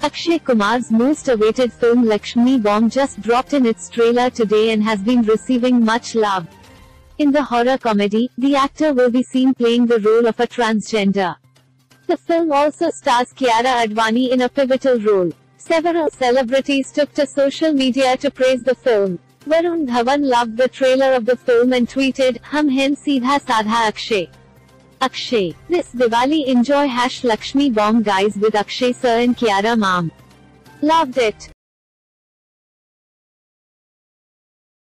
Akshay Kumar's most awaited film Laxmmi Bomb just dropped in its trailer today and has been receiving much love. In the horror comedy, the actor will be seen playing the role of a transgender. The film also stars Kiara Advani in a pivotal role. Several celebrities took to social media to praise the film. Varun Dhawan loved the trailer of the film and tweeted, Hum hain seedha sadha Akshay. Akshay, this Diwali enjoy hash Laxmmi bomb guys with Akshay sir and Kiara mom. Loved it.